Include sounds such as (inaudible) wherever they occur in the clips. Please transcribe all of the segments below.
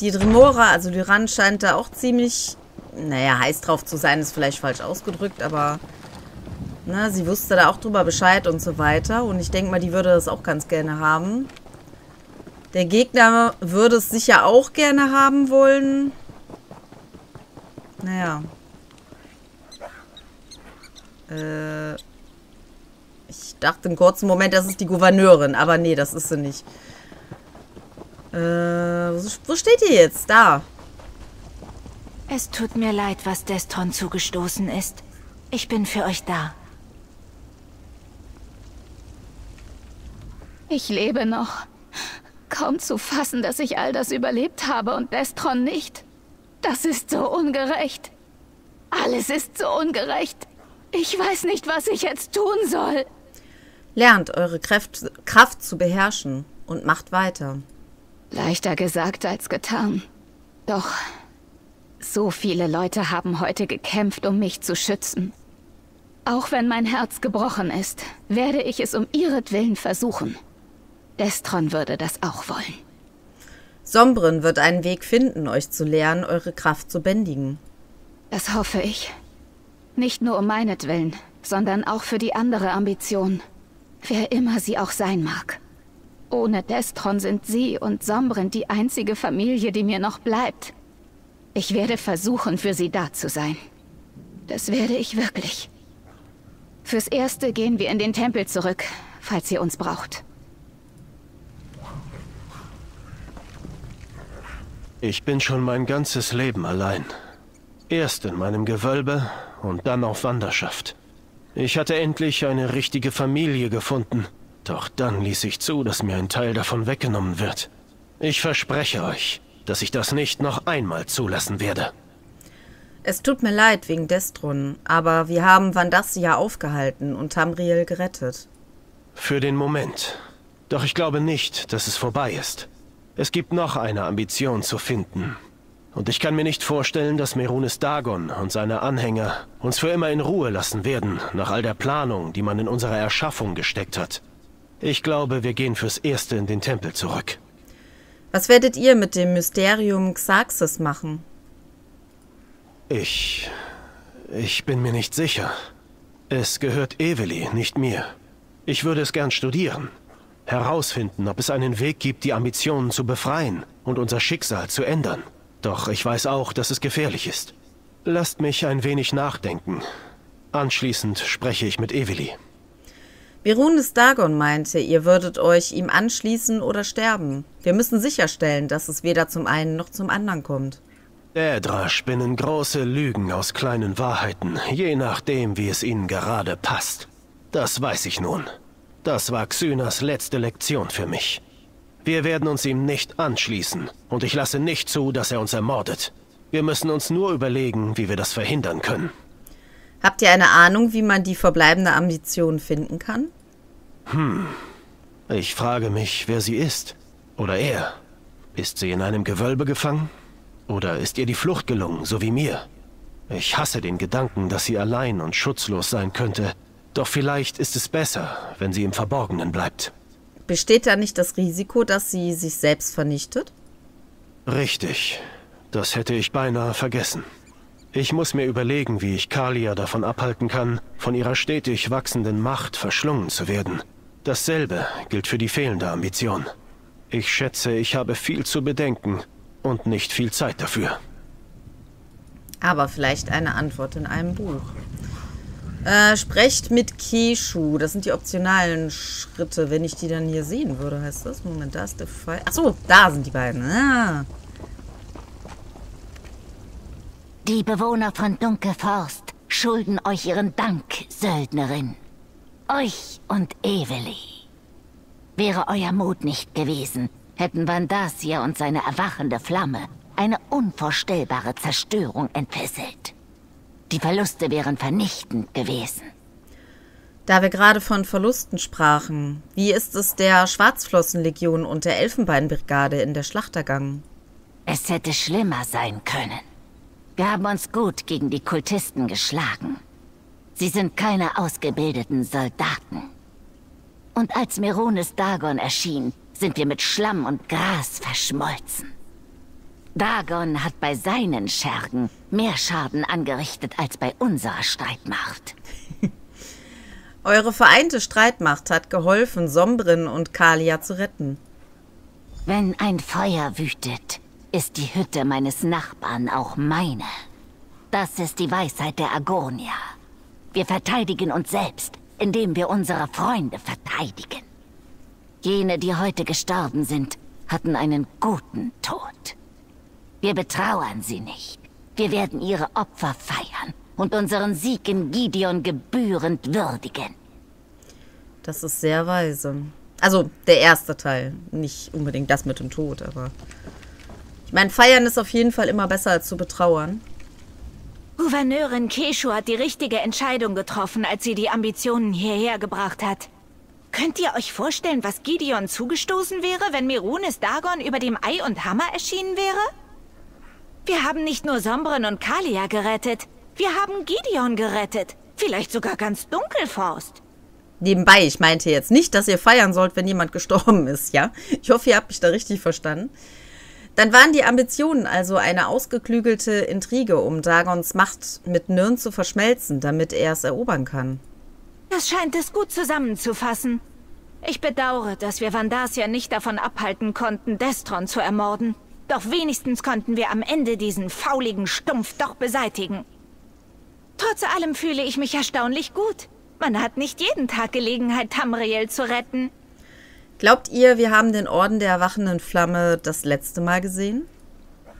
Die Dremora, also Lyran, scheint da auch ziemlich, naja, heiß drauf zu sein, ist vielleicht falsch ausgedrückt, aber ne, sie wusste da auch drüber Bescheid und so weiter. Und ich denke mal, die würde das auch ganz gerne haben. Der Gegner würde es sicher auch gerne haben wollen. Naja. Äh, ich dachte einen kurzen Moment, das ist die Gouverneurin, aber nee, das ist sie nicht. Äh, wo steht ihr jetzt? Da. Es tut mir leid, was Destron zugestoßen ist. Ich bin für euch da. Ich lebe noch. Kaum zu fassen, dass ich all das überlebt habe und Destron nicht. Das ist so ungerecht. Alles ist so ungerecht. Ich weiß nicht, was ich jetzt tun soll. Lernt eure Kraft, Kraft zu beherrschen und macht weiter. Leichter gesagt als getan. Doch so viele Leute haben heute gekämpft, um mich zu schützen. Auch wenn mein Herz gebrochen ist, werde ich es um ihretwillen versuchen. Destron würde das auch wollen. Sombren wird einen Weg finden, euch zu lernen, eure Kraft zu bändigen. Das hoffe ich. Nicht nur um meinetwillen, sondern auch für die andere Ambition. Wer immer sie auch sein mag. Ohne Destron sind sie und Sombren die einzige Familie, die mir noch bleibt. Ich werde versuchen, für sie da zu sein. Das werde ich wirklich. Fürs Erste gehen wir in den Tempel zurück, falls ihr uns braucht. Ich bin schon mein ganzes Leben allein. Erst in meinem Gewölbe und dann auf Wanderschaft. Ich hatte endlich eine richtige Familie gefunden. Doch dann ließ ich zu, dass mir ein Teil davon weggenommen wird. Ich verspreche euch, dass ich das nicht noch einmal zulassen werde. Es tut mir leid wegen Destron, aber wir haben Vandassia aufgehalten und Tamriel gerettet. Für den Moment. Doch ich glaube nicht, dass es vorbei ist. Es gibt noch eine Ambition zu finden. Und ich kann mir nicht vorstellen, dass Merunes Dagon und seine Anhänger uns für immer in Ruhe lassen werden, nach all der Planung, die man in unsere Erschaffung gesteckt hat. Ich glaube, wir gehen fürs Erste in den Tempel zurück. Was werdet ihr mit dem Mysterium Xaxis machen? Ich... Ich bin mir nicht sicher. Es gehört Eveli, nicht mir. Ich würde es gern studieren herausfinden, ob es einen Weg gibt, die Ambitionen zu befreien und unser Schicksal zu ändern. Doch ich weiß auch, dass es gefährlich ist. Lasst mich ein wenig nachdenken. Anschließend spreche ich mit Eveli. Berunes Dagon meinte, ihr würdet euch ihm anschließen oder sterben. Wir müssen sicherstellen, dass es weder zum einen noch zum anderen kommt. Dädra spinnen große Lügen aus kleinen Wahrheiten, je nachdem, wie es ihnen gerade passt. Das weiß ich nun. Das war Xynas letzte Lektion für mich. Wir werden uns ihm nicht anschließen und ich lasse nicht zu, dass er uns ermordet. Wir müssen uns nur überlegen, wie wir das verhindern können. Habt ihr eine Ahnung, wie man die verbleibende Ambition finden kann? Hm. Ich frage mich, wer sie ist. Oder er. Ist sie in einem Gewölbe gefangen? Oder ist ihr die Flucht gelungen, so wie mir? Ich hasse den Gedanken, dass sie allein und schutzlos sein könnte doch vielleicht ist es besser, wenn sie im Verborgenen bleibt. Besteht da nicht das Risiko, dass sie sich selbst vernichtet? Richtig. Das hätte ich beinahe vergessen. Ich muss mir überlegen, wie ich Kalia davon abhalten kann, von ihrer stetig wachsenden Macht verschlungen zu werden. Dasselbe gilt für die fehlende Ambition. Ich schätze, ich habe viel zu bedenken und nicht viel Zeit dafür. Aber vielleicht eine Antwort in einem Buch. Äh, sprecht mit Keshu. Das sind die optionalen Schritte, wenn ich die dann hier sehen würde, heißt das. Moment, da ist der Pfeil. Achso, da sind die beiden. Ah. Die Bewohner von Dunkelforst schulden euch ihren Dank, Söldnerin. Euch und Eveli. Wäre euer Mut nicht gewesen, hätten Vandasia und seine erwachende Flamme eine unvorstellbare Zerstörung entfesselt. Die Verluste wären vernichtend gewesen. Da wir gerade von Verlusten sprachen, wie ist es der Schwarzflossenlegion und der Elfenbeinbrigade in der Schlacht ergangen? Es hätte schlimmer sein können. Wir haben uns gut gegen die Kultisten geschlagen. Sie sind keine ausgebildeten Soldaten. Und als Merones Dagon erschien, sind wir mit Schlamm und Gras verschmolzen. Dagon hat bei seinen Schergen mehr Schaden angerichtet als bei unserer Streitmacht. (laughs) Eure vereinte Streitmacht hat geholfen, Sombrin und Kalia zu retten. Wenn ein Feuer wütet, ist die Hütte meines Nachbarn auch meine. Das ist die Weisheit der Agonia. Wir verteidigen uns selbst, indem wir unsere Freunde verteidigen. Jene, die heute gestorben sind, hatten einen guten Tod. Wir betrauern sie nicht. Wir werden ihre Opfer feiern und unseren Sieg in Gideon gebührend würdigen. Das ist sehr weise. Also der erste Teil, nicht unbedingt das mit dem Tod, aber ich meine, feiern ist auf jeden Fall immer besser als zu betrauern. Gouverneurin Keshu hat die richtige Entscheidung getroffen, als sie die Ambitionen hierher gebracht hat. Könnt ihr euch vorstellen, was Gideon zugestoßen wäre, wenn Merunes Dagon über dem Ei und Hammer erschienen wäre? Wir haben nicht nur Sombren und Kalia gerettet, wir haben Gideon gerettet. Vielleicht sogar ganz Dunkelfaust. Nebenbei, ich meinte jetzt nicht, dass ihr feiern sollt, wenn jemand gestorben ist, ja? Ich hoffe, ihr habt mich da richtig verstanden. Dann waren die Ambitionen also eine ausgeklügelte Intrige, um Dagons Macht mit Nirn zu verschmelzen, damit er es erobern kann. Das scheint es gut zusammenzufassen. Ich bedauere, dass wir Vandasia nicht davon abhalten konnten, Destron zu ermorden. Doch wenigstens konnten wir am Ende diesen fauligen Stumpf doch beseitigen. Trotz allem fühle ich mich erstaunlich gut. Man hat nicht jeden Tag Gelegenheit, Tamriel zu retten. Glaubt ihr, wir haben den Orden der erwachenden Flamme das letzte Mal gesehen?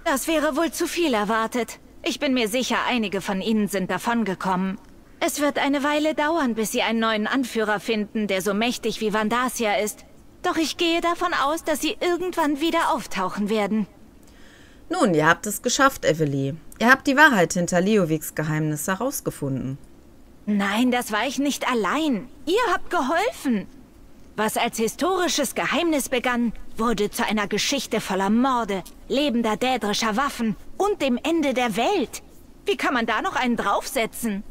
Das wäre wohl zu viel erwartet. Ich bin mir sicher, einige von ihnen sind davongekommen. Es wird eine Weile dauern, bis sie einen neuen Anführer finden, der so mächtig wie Vandasia ist. Doch ich gehe davon aus, dass sie irgendwann wieder auftauchen werden. Nun, ihr habt es geschafft, Evely. Ihr habt die Wahrheit hinter Leoviks Geheimnis herausgefunden. Nein, das war ich nicht allein. Ihr habt geholfen. Was als historisches Geheimnis begann, wurde zu einer Geschichte voller Morde, lebender dädrischer Waffen und dem Ende der Welt. Wie kann man da noch einen draufsetzen?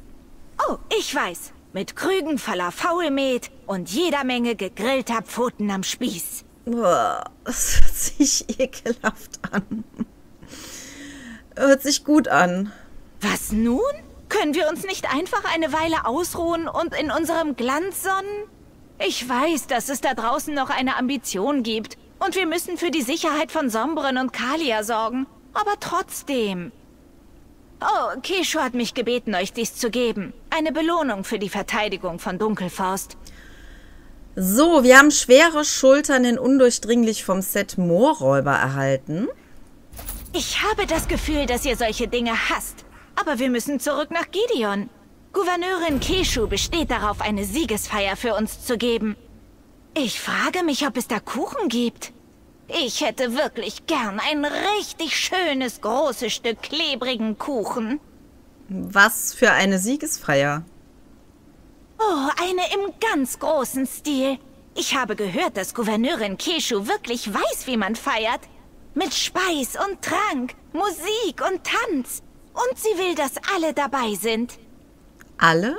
Oh, ich weiß. Mit Krügen voller Faulmet und jeder Menge gegrillter Pfoten am Spieß. Boah, das hört sich ekelhaft an. Hört sich gut an. Was nun? Können wir uns nicht einfach eine Weile ausruhen und in unserem Glanz sonnen? Ich weiß, dass es da draußen noch eine Ambition gibt. Und wir müssen für die Sicherheit von Sombren und Kalia sorgen. Aber trotzdem. Oh, Keshu hat mich gebeten, euch dies zu geben. Eine Belohnung für die Verteidigung von Dunkelfaust. So, wir haben schwere Schultern in undurchdringlich vom Set Moorräuber erhalten. Ich habe das Gefühl, dass ihr solche Dinge hasst. Aber wir müssen zurück nach Gideon. Gouverneurin Keshu besteht darauf, eine Siegesfeier für uns zu geben. Ich frage mich, ob es da Kuchen gibt. Ich hätte wirklich gern ein richtig schönes, großes Stück klebrigen Kuchen. Was für eine Siegesfeier? Oh, eine im ganz großen Stil. Ich habe gehört, dass Gouverneurin Keshu wirklich weiß, wie man feiert. Mit Speis und Trank, Musik und Tanz. Und sie will, dass alle dabei sind. Alle?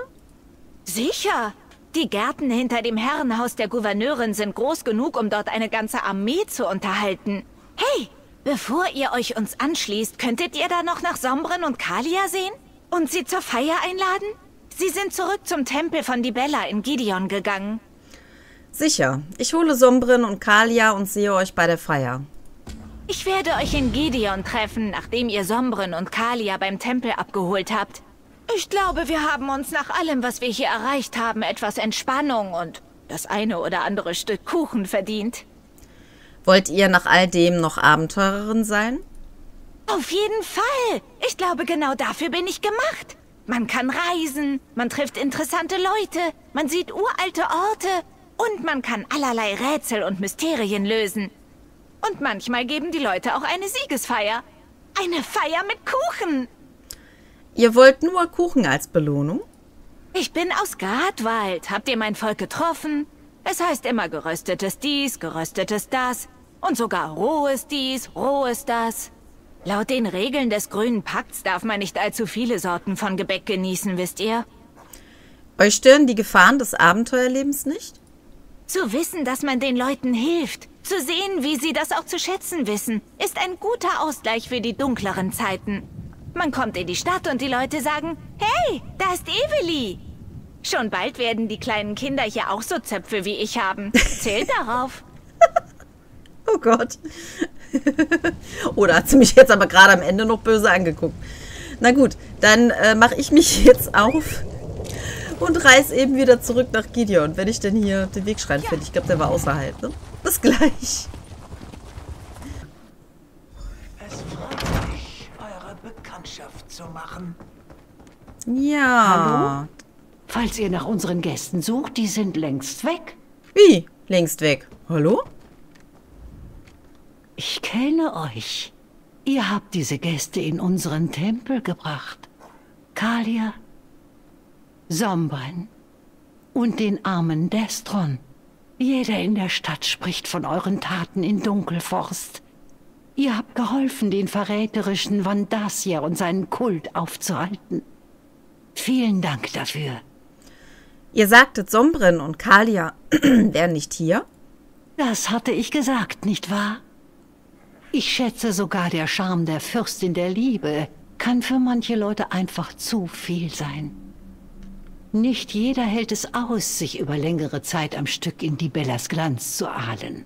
Sicher. Die Gärten hinter dem Herrenhaus der Gouverneurin sind groß genug, um dort eine ganze Armee zu unterhalten. Hey, bevor ihr euch uns anschließt, könntet ihr da noch nach Sombren und Kalia sehen? Und sie zur Feier einladen? Sie sind zurück zum Tempel von Dibella in Gideon gegangen. Sicher. Ich hole Sombrin und Kalia und sehe euch bei der Feier. Ich werde euch in Gideon treffen, nachdem ihr Sombren und Kalia beim Tempel abgeholt habt. Ich glaube, wir haben uns nach allem, was wir hier erreicht haben, etwas Entspannung und das eine oder andere Stück Kuchen verdient. Wollt ihr nach all dem noch Abenteurerin sein? Auf jeden Fall. Ich glaube, genau dafür bin ich gemacht. Man kann reisen, man trifft interessante Leute, man sieht uralte Orte und man kann allerlei Rätsel und Mysterien lösen. Und manchmal geben die Leute auch eine Siegesfeier. Eine Feier mit Kuchen. Ihr wollt nur Kuchen als Belohnung? Ich bin aus Gradwald. Habt ihr mein Volk getroffen? Es heißt immer geröstetes dies, geröstetes das. Und sogar rohes dies, rohes das. Laut den Regeln des grünen Pakts darf man nicht allzu viele Sorten von Gebäck genießen, wisst ihr? Euch stören die Gefahren des Abenteuerlebens nicht? Zu wissen, dass man den Leuten hilft, zu sehen, wie sie das auch zu schätzen wissen, ist ein guter Ausgleich für die dunkleren Zeiten. Man kommt in die Stadt und die Leute sagen, hey, da ist Eveli. Schon bald werden die kleinen Kinder hier auch so Zöpfe wie ich haben. Zählt (laughs) darauf. Oh Gott. (laughs) Oder hat sie mich jetzt aber gerade am Ende noch böse angeguckt? Na gut, dann äh, mache ich mich (laughs) jetzt auf und reise eben wieder zurück nach Gideon, wenn ich denn hier den Wegschrein finde. Ich glaube, der war außerhalb. Ne? Bis gleich. Es freut mich, eure Bekanntschaft zu machen. Ja. Falls ihr nach unseren Gästen sucht, die sind längst weg. Wie? Längst weg. Hallo? Ich kenne euch. Ihr habt diese Gäste in unseren Tempel gebracht. Kalia, Sombren und den armen Destron. Jeder in der Stadt spricht von euren Taten in Dunkelforst. Ihr habt geholfen, den verräterischen Vandasia und seinen Kult aufzuhalten. Vielen Dank dafür. Ihr sagtet, Sombren und Kalia (clears throat) wären nicht hier? Das hatte ich gesagt, nicht wahr? Ich schätze sogar der Charme der Fürstin der Liebe kann für manche Leute einfach zu viel sein. Nicht jeder hält es aus, sich über längere Zeit am Stück in die Bellas Glanz zu ahlen.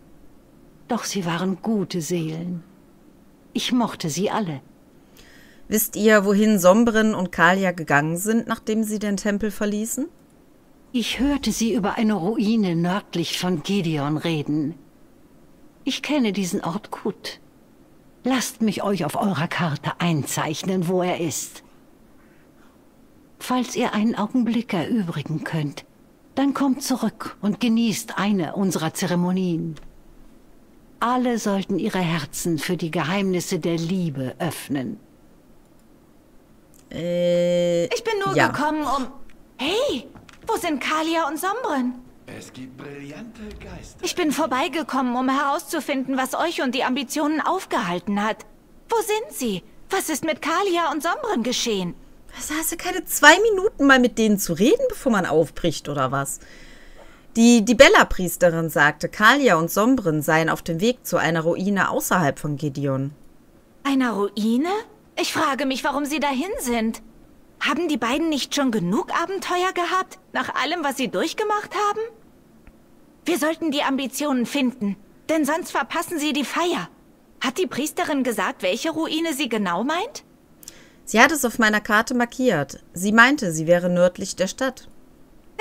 Doch sie waren gute Seelen. Ich mochte sie alle. Wisst ihr, wohin Sombren und Kalia gegangen sind, nachdem sie den Tempel verließen? Ich hörte sie über eine Ruine nördlich von Gideon reden. Ich kenne diesen Ort gut. Lasst mich euch auf eurer Karte einzeichnen, wo er ist. Falls ihr einen Augenblick erübrigen könnt, dann kommt zurück und genießt eine unserer Zeremonien. Alle sollten ihre Herzen für die Geheimnisse der Liebe öffnen. Äh, Ich bin nur Ja. gekommen, um... Hey, wo sind Kalia und Sombren? Es gibt brillante Geister. Ich bin vorbeigekommen, um herauszufinden, was euch und die Ambitionen aufgehalten hat. Wo sind sie? Was ist mit Kalia und Sombren geschehen? was, hast du keine zwei Minuten mal mit denen zu reden, bevor man aufbricht, oder was? Die, die Bella-Priesterin sagte, Kalia und Sombren seien auf dem Weg zu einer Ruine außerhalb von Gideon. Einer Ruine? Ich frage mich, warum sie dahin sind. Haben die beiden nicht schon genug Abenteuer gehabt, nach allem, was sie durchgemacht haben? Wir sollten die Ambitionen finden, denn sonst verpassen sie die Feier. Hat die Priesterin gesagt, welche Ruine sie genau meint? Sie hat es auf meiner Karte markiert. Sie meinte, sie wäre nördlich der Stadt.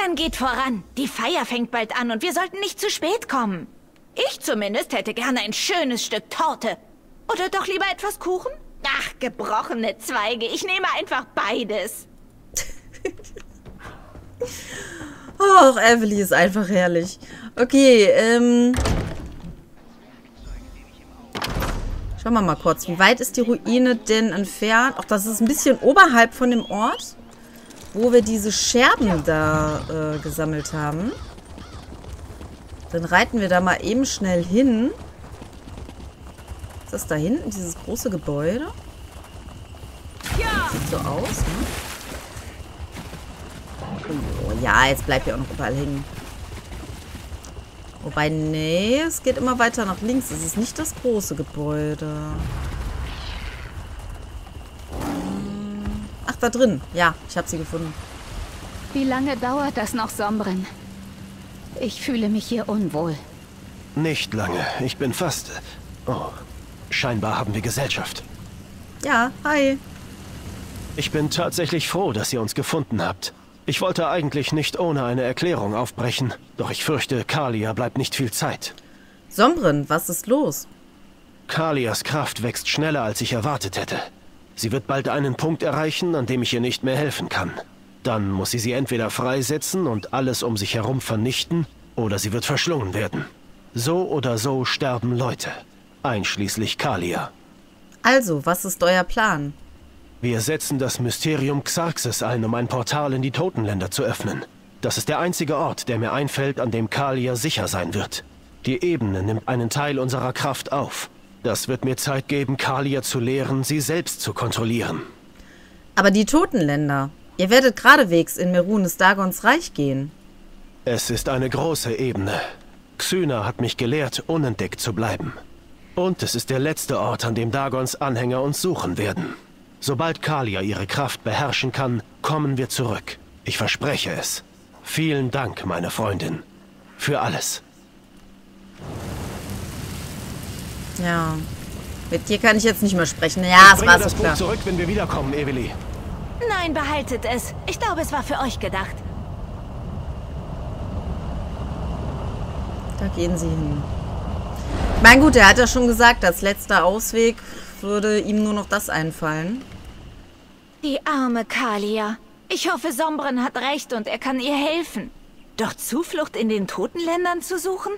Dann geht voran. Die Feier fängt bald an und wir sollten nicht zu spät kommen. Ich zumindest hätte gerne ein schönes Stück Torte. Oder doch lieber etwas Kuchen? Ach, gebrochene Zweige. Ich nehme einfach beides. (laughs) Och, Emily ist einfach herrlich. Okay, ähm. Schauen wir mal kurz. Wie weit ist die Ruine denn entfernt? Ach, das ist ein bisschen oberhalb von dem Ort, wo wir diese Scherben da äh, gesammelt haben. Dann reiten wir da mal eben schnell hin. Ist das da hinten, dieses große Gebäude? Sieht so aus, ne? Oh, ja, jetzt bleibt ja auch noch überall hängen. Wobei, nee, es geht immer weiter nach links. Es ist nicht das große Gebäude. Hm. Ach, da drin. Ja, ich habe sie gefunden. Wie lange dauert das noch, Sombren? Ich fühle mich hier unwohl. Nicht lange. Ich bin fast... Oh, scheinbar haben wir Gesellschaft. Ja, hi. Ich bin tatsächlich froh, dass ihr uns gefunden habt. Ich wollte eigentlich nicht ohne eine Erklärung aufbrechen, doch ich fürchte, Kalia bleibt nicht viel Zeit. Sombren, was ist los? Kalias Kraft wächst schneller, als ich erwartet hätte. Sie wird bald einen Punkt erreichen, an dem ich ihr nicht mehr helfen kann. Dann muss sie sie entweder freisetzen und alles um sich herum vernichten, oder sie wird verschlungen werden. So oder so sterben Leute, einschließlich Kalia. Also, was ist euer Plan? Wir setzen das Mysterium Xarxes ein, um ein Portal in die Totenländer zu öffnen. Das ist der einzige Ort, der mir einfällt, an dem Kalia sicher sein wird. Die Ebene nimmt einen Teil unserer Kraft auf. Das wird mir Zeit geben, Kalia zu lehren, sie selbst zu kontrollieren. Aber die Totenländer. Ihr werdet geradewegs in Merunes Dagons Reich gehen. Es ist eine große Ebene. Xyna hat mich gelehrt, unentdeckt zu bleiben. Und es ist der letzte Ort, an dem Dagons Anhänger uns suchen werden. Sobald Kalia ihre Kraft beherrschen kann, kommen wir zurück. Ich verspreche es. Vielen Dank, meine Freundin. Für alles. Ja. Mit dir kann ich jetzt nicht mehr sprechen. Ja, es war so das Buch klar. zurück, wenn wir wiederkommen, Eveli. Nein, behaltet es. Ich glaube, es war für euch gedacht. Da gehen sie hin. Mein gut, er hat ja schon gesagt, als letzter Ausweg würde ihm nur noch das einfallen. Die arme Kalia. Ich hoffe, Sombren hat recht und er kann ihr helfen. Doch Zuflucht in den Totenländern zu suchen?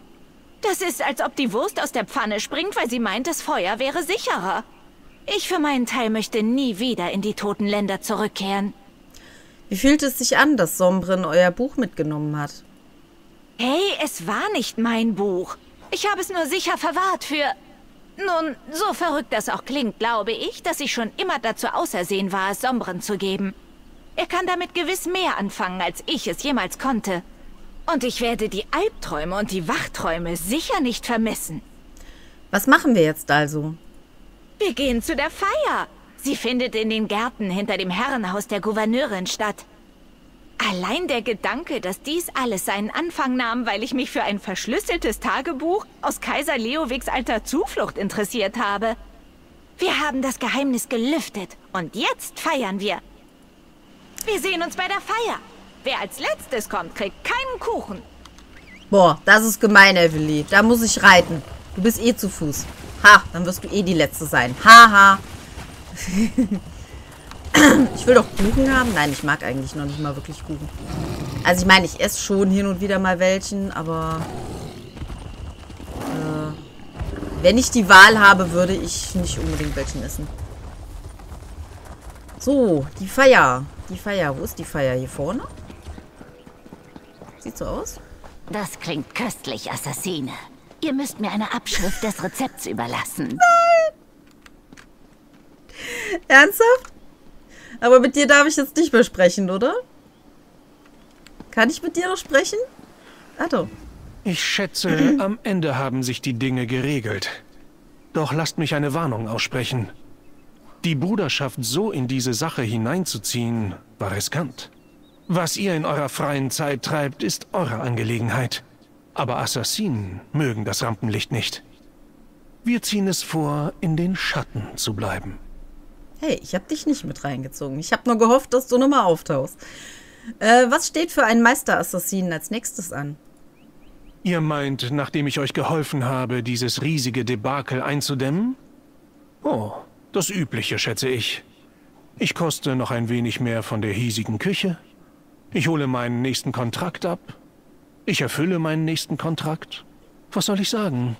Das ist, als ob die Wurst aus der Pfanne springt, weil sie meint, das Feuer wäre sicherer. Ich für meinen Teil möchte nie wieder in die Totenländer zurückkehren. Wie fühlt es sich an, dass Sombrin euer Buch mitgenommen hat? Hey, es war nicht mein Buch. Ich habe es nur sicher verwahrt für... Nun, so verrückt das auch klingt, glaube ich, dass ich schon immer dazu ausersehen war, es Sombren zu geben. Er kann damit gewiss mehr anfangen, als ich es jemals konnte. Und ich werde die Albträume und die Wachträume sicher nicht vermissen. Was machen wir jetzt also? Wir gehen zu der Feier. Sie findet in den Gärten hinter dem Herrenhaus der Gouverneurin statt. Allein der Gedanke, dass dies alles seinen Anfang nahm, weil ich mich für ein verschlüsseltes Tagebuch aus Kaiser Leowigs alter Zuflucht interessiert habe. Wir haben das Geheimnis gelüftet und jetzt feiern wir. Wir sehen uns bei der Feier. Wer als letztes kommt, kriegt keinen Kuchen. Boah, das ist gemein, Evely. Da muss ich reiten. Du bist eh zu Fuß. Ha, dann wirst du eh die Letzte sein. Haha. (laughs) ich will doch Kuchen haben. Nein, ich mag eigentlich noch nicht mal wirklich Kuchen. Also ich meine, ich esse schon hin und wieder mal welchen, aber... Äh, wenn ich die Wahl habe, würde ich nicht unbedingt welchen essen. So, die Feier. Die Feier. Wo ist die Feier? Hier vorne? Sieht so aus. Das klingt köstlich, Assassine. Ihr müsst mir eine Abschrift des Rezepts überlassen. (laughs) Ernsthaft? Aber mit dir darf ich jetzt nicht mehr sprechen, oder? Kann ich mit dir noch sprechen? Ah, doch. Ich schätze, (clears throat) am Ende haben sich die Dinge geregelt. Doch lasst mich eine Warnung aussprechen. Die Bruderschaft so in diese Sache hineinzuziehen, war riskant. Was ihr in eurer freien Zeit treibt, ist eure Angelegenheit. Aber Assassinen mögen das Rampenlicht nicht. Wir ziehen es vor, in den Schatten zu bleiben. Hey, ich habe dich nicht mit reingezogen. Ich habe nur gehofft, dass du nochmal auftauchst. Äh, was steht für einen Meisterassassinen als nächstes an? Ihr meint, nachdem ich euch geholfen habe, dieses riesige Debakel einzudämmen? Oh, das Übliche, schätze ich. Ich koste noch ein wenig mehr von der hiesigen Küche. Ich hole meinen nächsten Kontrakt ab. Ich erfülle meinen nächsten Kontrakt. Was soll ich sagen?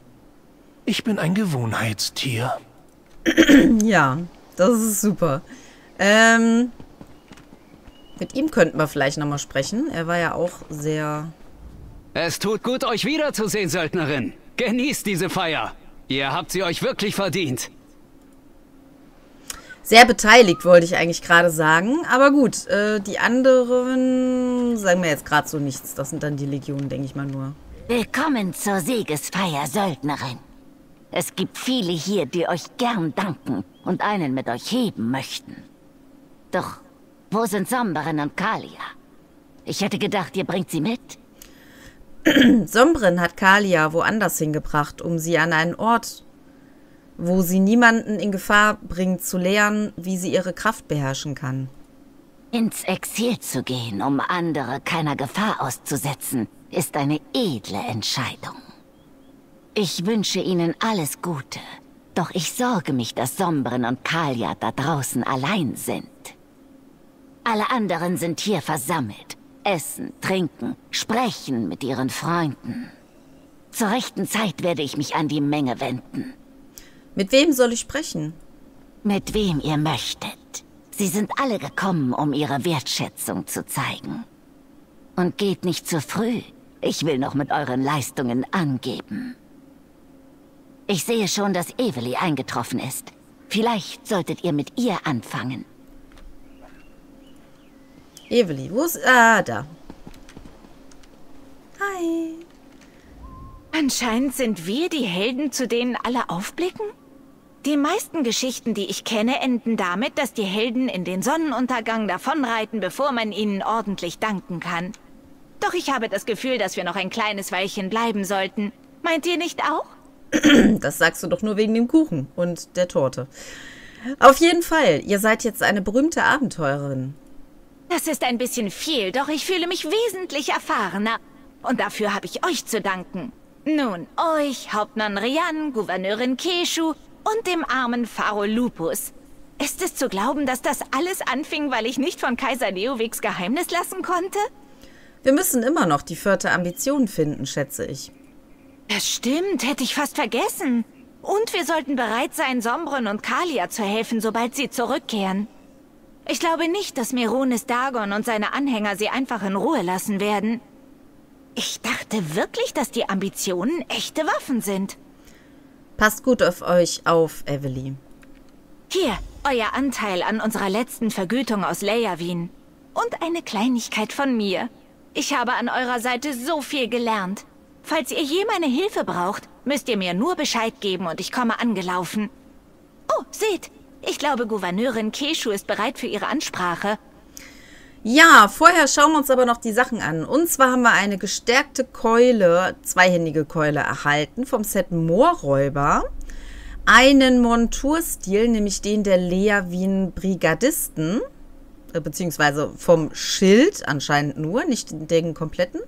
Ich bin ein Gewohnheitstier. (clears throat) Ja, das ist super. Ähm, mit ihm könnten wir vielleicht nochmal sprechen. Er war ja auch sehr... Es tut gut, euch wiederzusehen, Söldnerin. Genießt diese Feier. Ihr habt sie euch wirklich verdient. Sehr beteiligt, wollte ich eigentlich gerade sagen. Aber gut, äh, die anderen sagen mir jetzt gerade so nichts. Das sind dann die Legionen, denke ich mal nur. Willkommen zur Siegesfeier, Söldnerin. Es gibt viele hier, die euch gern danken und einen mit euch heben möchten. Doch, wo sind Somberen und Kalia? Ich hätte gedacht, ihr bringt sie mit. (clears throat) Sombren hat Kalia woanders hingebracht, um sie an einen Ort, wo sie niemanden in Gefahr bringt, zu lernen, wie sie ihre Kraft beherrschen kann. Ins Exil zu gehen, um andere keiner Gefahr auszusetzen, ist eine edle Entscheidung. Ich wünsche Ihnen alles Gute, doch ich sorge mich, dass Sombren und Kalia da draußen allein sind. Alle anderen sind hier versammelt, essen, trinken, sprechen mit ihren Freunden. Zur rechten Zeit werde ich mich an die Menge wenden. Mit wem soll ich sprechen? Mit wem ihr möchtet. Sie sind alle gekommen, um ihre Wertschätzung zu zeigen. Und geht nicht zu früh. Ich will noch mit euren Leistungen angeben. Ich sehe schon, dass Evely eingetroffen ist. Vielleicht solltet ihr mit ihr anfangen. Evely, wo ist... Ah, da. Hi. Anscheinend sind wir die Helden, zu denen alle aufblicken? Die meisten Geschichten, die ich kenne, enden damit, dass die Helden in den Sonnenuntergang davonreiten, bevor man ihnen ordentlich danken kann. Doch ich habe das Gefühl, dass wir noch ein kleines Weilchen bleiben sollten. Meint ihr nicht auch? (clears throat) Das sagst du doch nur wegen dem Kuchen und der Torte. Auf jeden Fall, ihr seid jetzt eine berühmte Abenteurerin. Das ist ein bisschen viel, doch ich fühle mich wesentlich erfahrener. Und dafür habe ich euch zu danken. Nun, euch, Hauptmann Rian, Gouverneurin Keshu und dem armen Pharaoh Lupus. Ist es zu glauben, dass das alles anfing, weil ich nicht von Kaiser Neowigs Geheimnis lassen konnte? Wir müssen immer noch die vierte Ambition finden, schätze ich. Das stimmt, hätte ich fast vergessen. Und wir sollten bereit sein, Sombren und Kalia zu helfen, sobald sie zurückkehren. Ich glaube nicht, dass Meronis Dagon und seine Anhänger sie einfach in Ruhe lassen werden. Ich dachte wirklich, dass die Ambitionen echte Waffen sind. Passt gut auf euch auf, Evely. Hier, euer Anteil an unserer letzten Vergütung aus Leyavin. Und eine Kleinigkeit von mir. Ich habe an eurer Seite so viel gelernt. Falls ihr je meine Hilfe braucht, müsst ihr mir nur Bescheid geben und ich komme angelaufen. Oh, seht, ich glaube, Gouverneurin Keshu ist bereit für ihre Ansprache. Ja, vorher schauen wir uns aber noch die Sachen an. Und zwar haben wir eine gestärkte Keule, zweihändige Keule erhalten vom Set Moorräuber. Einen Monturstil, nämlich den der Lea Wien Brigadisten, äh, beziehungsweise vom Schild anscheinend nur, nicht den kompletten.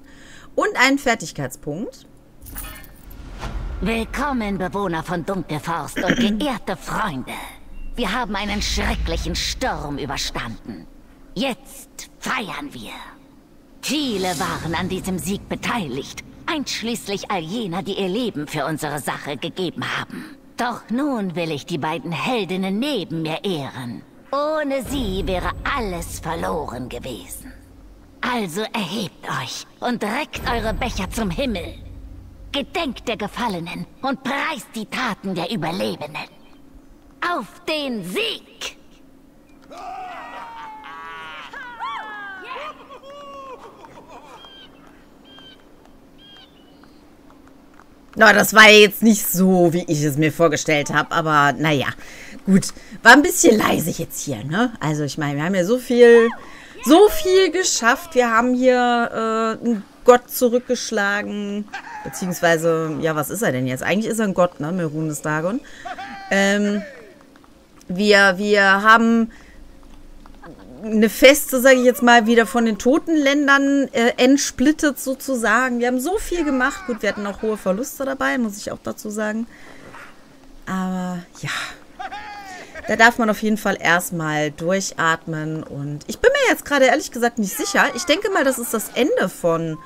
Und einen Fertigkeitspunkt. Willkommen, Bewohner von Dunkelforst und geehrte Freunde. Wir haben einen schrecklichen Sturm überstanden. Jetzt feiern wir. Viele waren an diesem Sieg beteiligt, einschließlich all jener, die ihr Leben für unsere Sache gegeben haben. Doch nun will ich die beiden Heldinnen neben mir ehren. Ohne sie wäre alles verloren gewesen. Also erhebt euch und reckt eure Becher zum Himmel. Gedenkt der Gefallenen und preist die Taten der Überlebenden. Auf den Sieg! Na, das war jetzt nicht so, wie ich es mir vorgestellt habe, aber naja, gut. War ein bisschen leise jetzt hier, ne? Also ich meine, wir haben ja so viel, so viel geschafft. Wir haben hier äh, einen Gott zurückgeschlagen, beziehungsweise, ja, was ist er denn jetzt? Eigentlich ist er ein Gott, ne, Merunes Dagon. Ähm, wir, wir haben eine Feste, sage ich jetzt mal, wieder von den toten Ländern äh, entsplittet sozusagen. Wir haben so viel gemacht. Gut, wir hatten auch hohe Verluste dabei, muss ich auch dazu sagen. Aber ja, da darf man auf jeden Fall erstmal durchatmen. Und ich bin mir jetzt gerade ehrlich gesagt nicht sicher. Ich denke mal, das ist das Ende von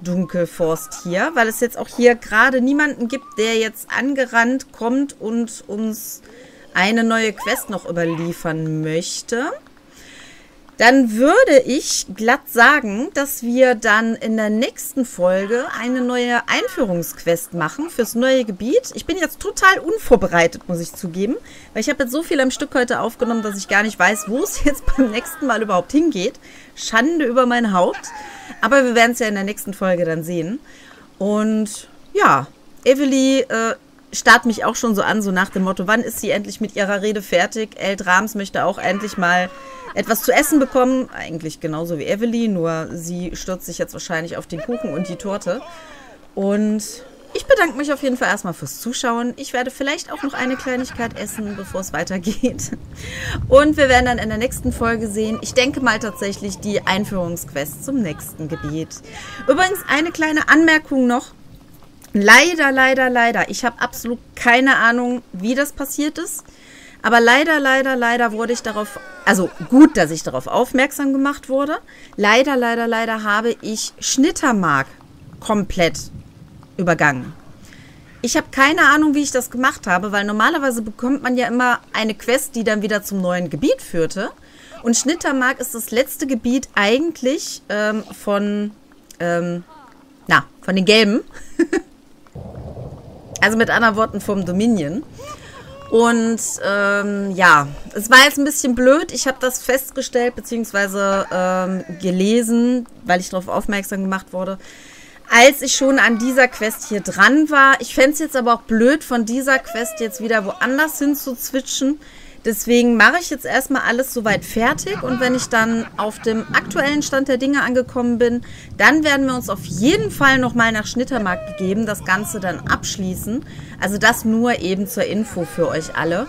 Dunkelforst hier, weil es jetzt auch hier gerade niemanden gibt, der jetzt angerannt kommt und uns eine neue Quest noch überliefern möchte. Dann würde ich glatt sagen, dass wir dann in der nächsten Folge eine neue Einführungsquest machen fürs neue Gebiet. Ich bin jetzt total unvorbereitet, muss ich zugeben, weil ich habe jetzt so viel am Stück heute aufgenommen, dass ich gar nicht weiß, wo es jetzt (laughs) beim nächsten Mal überhaupt hingeht. Schande über mein Haupt. Aber wir werden es ja in der nächsten Folge dann sehen. Und ja, Evely äh, starrt mich auch schon so an, so nach dem Motto, wann ist sie endlich mit ihrer Rede fertig? El Drams möchte auch endlich mal etwas zu essen bekommen. Eigentlich genauso wie Evelyn, nur sie stürzt sich jetzt wahrscheinlich auf den Kuchen und die Torte. Und ich bedanke mich auf jeden Fall erstmal fürs Zuschauen. Ich werde vielleicht auch noch eine Kleinigkeit essen, bevor es weitergeht. Und wir werden dann in der nächsten Folge sehen, ich denke mal tatsächlich die Einführungsquest zum nächsten Gebiet. Übrigens eine kleine Anmerkung noch. Leider, leider, leider. Ich habe absolut keine Ahnung, wie das passiert ist. Aber leider, leider, leider wurde ich darauf, also gut, dass ich darauf aufmerksam gemacht wurde. Leider, leider, leider habe ich Schnittermark komplett übergangen. Ich habe keine Ahnung, wie ich das gemacht habe, weil normalerweise bekommt man ja immer eine Quest, die dann wieder zum neuen Gebiet führte. Und Schnittermark ist das letzte Gebiet eigentlich ähm, von, ähm, na, von den Gelben. (laughs) also mit anderen Worten vom Dominion. Und ähm, ja, es war jetzt ein bisschen blöd. Ich habe das festgestellt bzw. Ähm, gelesen, weil ich darauf aufmerksam gemacht wurde. als ich schon an dieser Quest hier dran war. Ich fände es jetzt aber auch blöd, von dieser Quest jetzt wieder woanders hin zu switchen. Deswegen mache ich jetzt erstmal alles soweit fertig und wenn ich dann auf dem aktuellen Stand der Dinge angekommen bin, dann werden wir uns auf jeden Fall nochmal nach Schnittermarkt begeben, das Ganze dann abschließen. Also das nur eben zur Info für euch alle,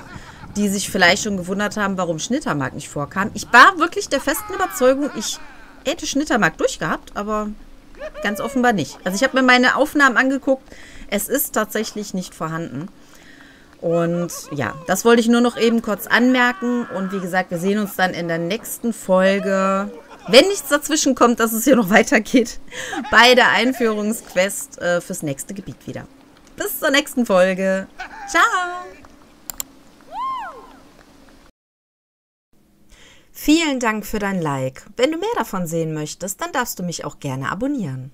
die sich vielleicht schon gewundert haben, warum Schnittermarkt nicht vorkam. Ich war wirklich der festen Überzeugung, ich hätte Schnittermarkt durchgehabt, aber ganz offenbar nicht. Also ich habe mir meine Aufnahmen angeguckt, es ist tatsächlich nicht vorhanden. Und ja, das wollte ich nur noch eben kurz anmerken. Und wie gesagt, wir sehen uns dann in der nächsten Folge, wenn nichts dazwischen kommt, dass es hier noch (laughs) weitergeht, bei der Einführungsquest äh, fürs nächste Gebiet wieder. Bis zur nächsten Folge. Ciao! Vielen Dank für dein Like. Wenn du mehr davon sehen möchtest, dann darfst du mich auch gerne abonnieren.